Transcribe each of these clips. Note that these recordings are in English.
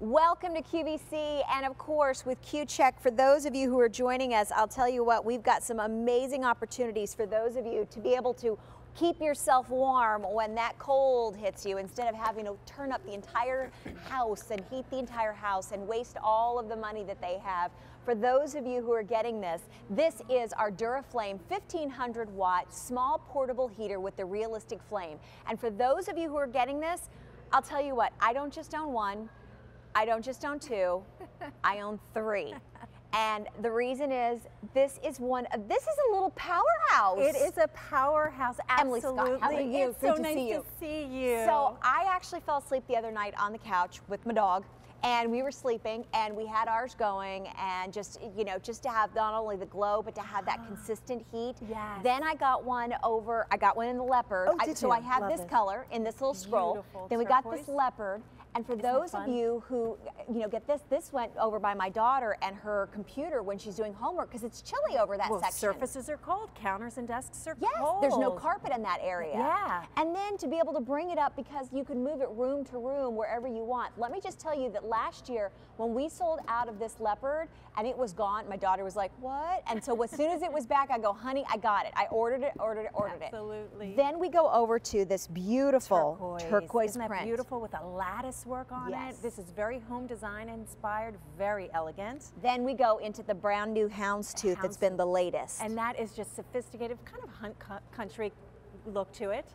Welcome to QVC and of course with Q-Check, for those of you who are joining us, I'll tell you what, we've got some amazing opportunities for those of you to be able to keep yourself warm when that cold hits you instead of having to turn up the entire house and heat the entire house and waste all of the money that they have. For those of you who are getting this, this is our DuraFlame 1500 watt small portable heater with the realistic flame. And for those of you who are getting this, I'll tell you what, I don't just own one, I don't just own two, I own three. And the reason is this is one of this is a little powerhouse. It is a powerhouse. Absolutely. Emily Scott, how are you? It's Good so to nice see you. to see you. So I actually fell asleep the other night on the couch with my dog and we were sleeping and we had ours going and just you know just to have not only the glow but to have that consistent heat Yes. then i got one over i got one in the leopard Oh, I- so i have Love this it. color in this little scroll Beautiful then we got this leopard and for that those of you who you know get this this went over by my daughter and her computer when she's doing homework because it's chilly over that well, section surfaces are cold. Counters and desks are cold. Yes, cold. there's no carpet in that area. Yeah. And then to be able to bring it up because you can move it room to room wherever you want. Let me just tell you that last year when we sold out of this leopard and it was gone, my daughter was like, "What?" And so as soon as it was back, I go, "Honey, I got it. I ordered it, ordered it, ordered Absolutely. it." Absolutely. Then we go over to this beautiful turquoise, Isn't that print. beautiful with a lattice work on Yes. it? This is very home design inspired, very elegant. Then we go into the brand new houndstooth that's been the latest. And that is just sophisticated, kind of hunt country look to it.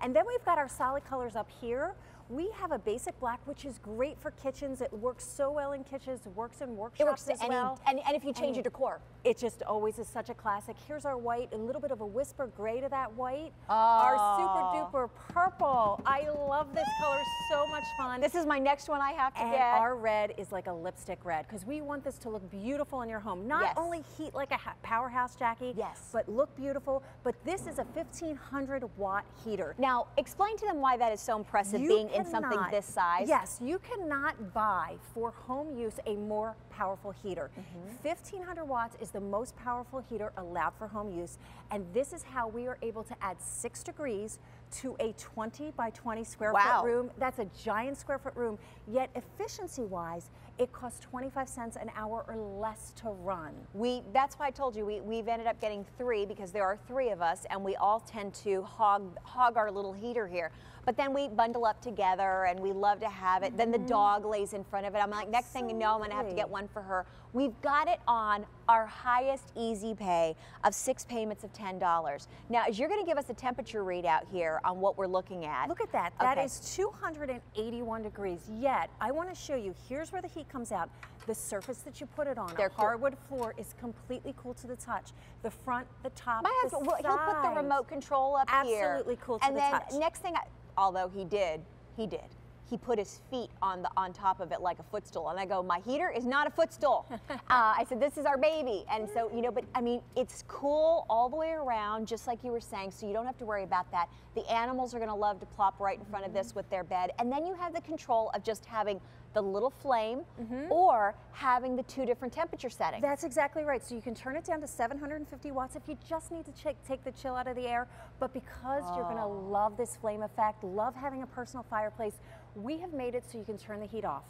And then we've got our solid colors up here. We have a basic black, which is great for kitchens. It works so well in kitchens, it works in workshops it works to as any, well. and, and if you change And your decor. It just always is such a classic. Here's our white, a little bit of a whisper gray to that white. Our ah. super duper purple. I love this color, so much fun. This is my next one I have to and get. our red is like a lipstick red because we want this to look beautiful in your home. Not Yes. only heat like a powerhouse, Jackie, Yes. but look beautiful. But this is a 1500 watt heater. Now, explain to them why that is so impressive You being in something this size. Yes, you cannot buy for home use a more powerful heater. Mm-hmm. 1500 watts is the most powerful heater allowed for home use, and this is how we are able to add six degrees to a 20 by 20 square Wow. foot room. That's a giant square foot room, yet efficiency wise, it costs 25 cents an hour or less to run. We, that's why I told you we, we've ended up getting three because there are three of us and we all tend to hog, hog our little heater here. But then we bundle up together and we love to have it. Then the mm-hmm. dog lays in front of it. I'm like, next thing you know, I'm gonna have to get one for her. We've got it on our highest easy pay of six payments of $10. Now, as you're gonna give us a temperature readout here on what we're looking at. Look at that. That Okay. is 281 degrees. Yet, I want to show you, here's where the heat comes out. The surface that you put it on, They're a cool. hardwood floor, is completely cool to the touch. The front, the top, My husband, well, he'll put the remote control up here. Absolutely cool to and the then next thing, I, although he did, he did. He put his feet on the on top of it like a footstool, and I go, my heater is not a footstool. uh, I said, this is our baby, and so you know, but I mean, it's cool all the way around, just like you were saying. So you don't have to worry about that. The animals are going to love to plop right in front of this with their bed, and then you have the control of just having the little flame mm-hmm. or having the two different temperature settings. That's exactly right. So you can turn it down to 750 watts if you just need to check, take the chill out of the air. But because you're going to Oh. love this flame effect, love having a personal fireplace, we have made it so you can turn the heat off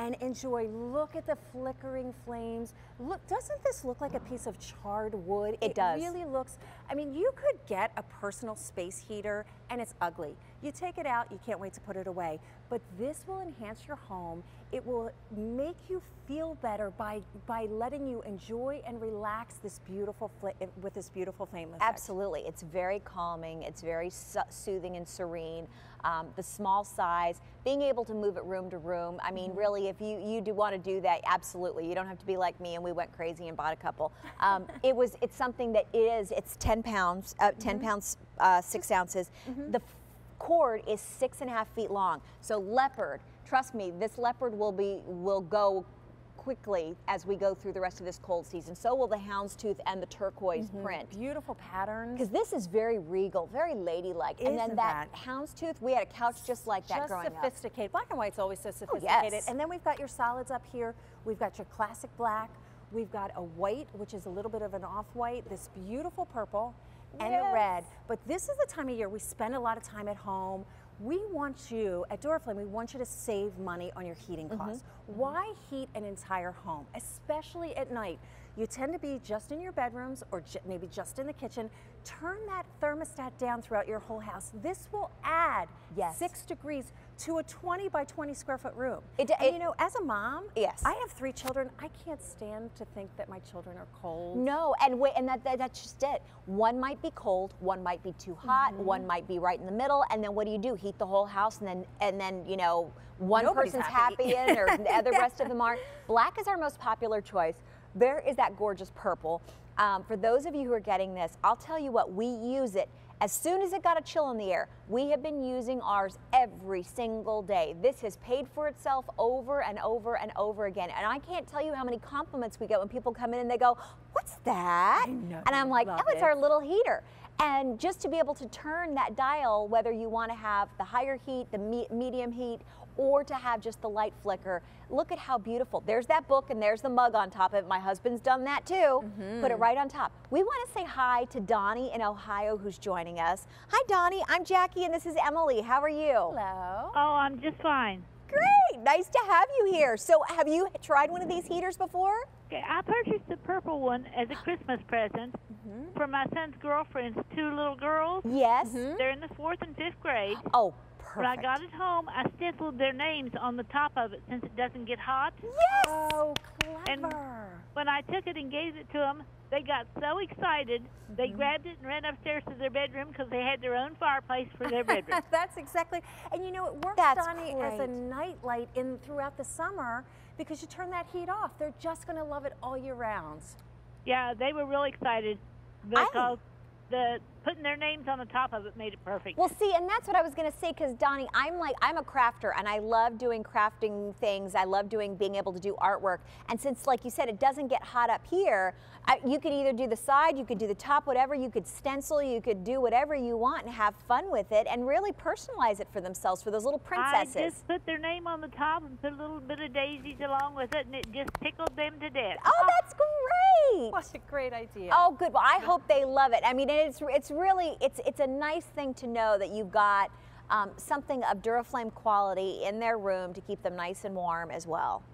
and enjoy. Look at the flickering flames. Look, doesn't this look like a piece of charred wood? It does. It really looks, I mean, you could get a personal space heater and it's ugly. You take it out, you can't wait to put it away. But this will enhance your home. It will make you feel better by, by letting you enjoy and relax this beautiful with this beautiful flame effect. Absolutely. It's very calming. It's very su- soothing and serene. Um, the small size, being able to move it room to room. I mean, really, if you, you do want to do that, absolutely. You don't have to be like me and we went crazy and bought a couple. Um, it was, it's something that is, it's 10 pounds, uh, 10 pounds, uh, six ounces. The cord is six and a half feet long. So leopard, trust me, this leopard will be, will go quickly as we go through the rest of this cold season. So will the houndstooth and the turquoise print. Beautiful patterns. Because this is very regal, very ladylike. and then Isn't that, that? houndstooth, we had a couch just like that just growing up. sophisticated. Black and white's always so sophisticated. Oh, sophisticated. yes. And then we've got your solids up here. We've got your classic black. We've got a white, which is a little bit of an off-white, this beautiful purple, and Yes. a red. But this is the time of year we spend a lot of time at home. we want you at Duraflame, we want you to save money on your heating Mm-hmm. costs. Why heat an entire home, especially at night? You tend to be just in your bedrooms or maybe just in the kitchen. Turn that thermostat down throughout your whole house. This will add Yes. six degrees to a 20 by 20 square foot room. It- and it- you know, as a mom, Yes. I have three children. I can't stand to think that my children are cold. No, and wait, and that, that that's just it. One might be cold, one might be too hot, Mm-hmm. one might be right in the middle, and then what do you do? Heat the whole house, and then and then you know one Nobody's person's happy. happy, in, or the other rest of them aren't. Black is our most popular choice. There is that gorgeous purple. Um, for those of you who are getting this, I'll tell you what we use it. As soon as it got a chill in the air, we have been using ours every single day. This has paid for itself over and over and over again. And I can't tell you how many compliments we get when people come in and they go, What's that? And I'm like, Oh, it's it. our little heater. And just to be able to turn that dial, whether you want to have the higher heat, the me- medium heat, or to have just the light flicker, look at how beautiful. There's that book and there's the mug on top of it. My husband's done that too. Mm-hmm. Put it right on top. We want to say hi to Donnie in Ohio who's joining us. Hi, Donnie. I'm Jackie and this is Emily. How are you? Hello. Oh, I'm just fine. Great. Nice to have you here. So, have you tried one of these heaters before? Okay, I purchased the purple one as a Christmas present mm-hmm. for my son's girlfriend's two little girls. Yes. Mm-hmm. They're in the fourth and fifth grade. Oh, perfect. When I got it home, I stenciled their names on the top of it since it doesn't get hot. Yes. Oh, And- clever. When I took it and gave it to them, they got so excited they mm-hmm. grabbed it and ran upstairs to their bedroom because they had their own fireplace for their bedroom. That's exactly, and you know, it works, That's Donnie, as a great. night light in throughout the summer because you turn that heat off. They're just going to love it all year round. yeah, they were really excited because the putting their names on the top of it made it perfect. Well, see, and that's what I was going to say because Donnie, I'm like, I'm a crafter and I love doing crafting things. I love doing being able to do artwork. And since, like you said, it doesn't get hot up here, I, you could either do the side, you could do the top, whatever. You could stencil, you could do whatever you want and have fun with it and really personalize it for themselves, for those little princesses. I just put their name on the top and put a little bit of daisies along with it, and it just tickled them to death. oh, that's great. What a great idea. Oh, good. Well, I hope they love it. I mean, it's it's it's really it's it's a nice thing to know that you've got um, something of Duraflame quality in their room to keep them nice and warm as well.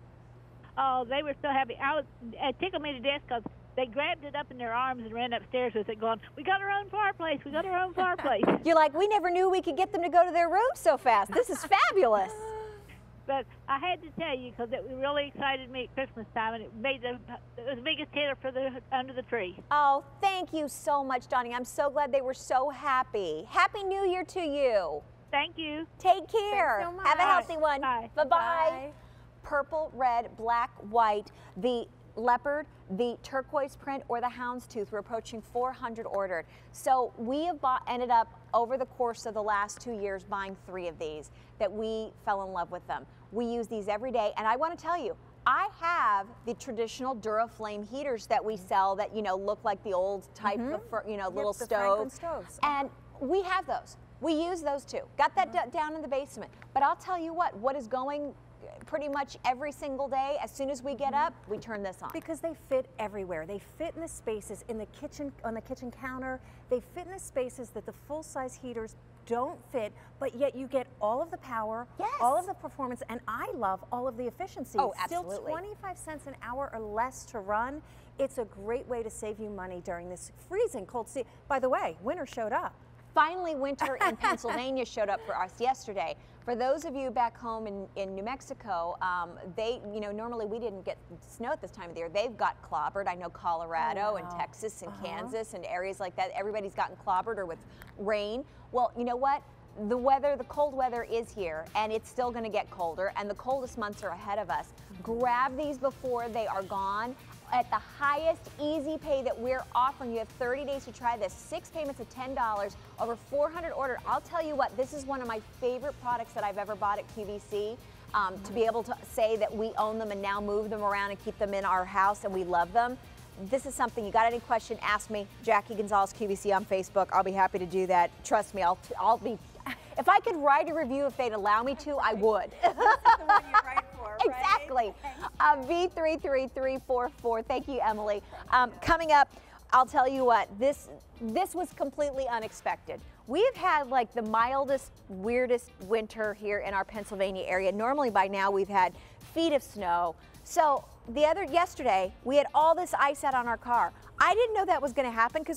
Oh, they were so happy. I was, it tickled me to death because they grabbed it up in their arms and ran upstairs with it, going, "We got our own fireplace. We got our own fireplace." You're like, we never knew we could get them to go to their room so fast. This is fabulous. but I had to tell you because it really excited me at Christmas time, and it made the it was the biggest hitter for the under the tree. Oh, thank you so much, Donnie. I'm so glad they were so happy. Happy New Year to you. Thank you. Take care. so Have a healthy one. Bye. Bye-bye. Bye. Purple, red, black, white, the leopard, the turquoise print, or the houndstooth. We're approaching 400 ordered. So we have bought, ended up over the course of the last two years buying three of these that we fell in love with them. We use these every day, and I want to tell you, I have the traditional Duraflame heaters that we mm-hmm. sell that you know look like the old type mm-hmm. of you know little stove. stoves. And we have those. We use those too. Got that mm-hmm. d- down in the basement. But I'll tell you what, what is going pretty much every single day, as soon as we get mm-hmm. up, we turn this on. Because they fit everywhere. They fit in the spaces in the kitchen, on the kitchen counter. They fit in the spaces that the full-size heaters don't fit, but yet you get all of the power, Yes. all of the performance, and I love all of the efficiency. Oh, absolutely. Still 25 cents an hour or less to run. It's a great way to save you money during this freezing cold sea. By the way, winter showed up. Finally, winter in Pennsylvania showed up for us yesterday. For those of you back home in, in New Mexico, um, they, you know, normally we didn't get snow at this time of the year. They've got clobbered. I know Colorado and wow. Texas and Kansas and areas like that. Everybody's gotten clobbered or with rain. Well, you know what? The weather, the cold weather is here and it's still going to get colder and the coldest months are ahead of us. Grab these before they are gone at the highest easy pay that we're offering. You have 30 days to try this. Six payments of $10, over 400 ordered. I'll tell you what, this is one of my favorite products that I've ever bought at QVC. Um, to be able to say that we own them and now move them around and keep them in our house and we love them. This is something you got any question, ask me. Jackie Gonzalez QVC on Facebook. I'll be happy to do that. Trust me, I'll I'll be if I could write a review if they'd allow me to, I would. Exactly. Uh, V33344. Thank you, Emily. Um, coming up, I'll tell you what, this this was completely unexpected. We've had like the mildest, weirdest winter here in our Pennsylvania area. Normally by now we've had feet of snow. So the other yesterday we had all this ice out on our car. I didn't know that was going to happen because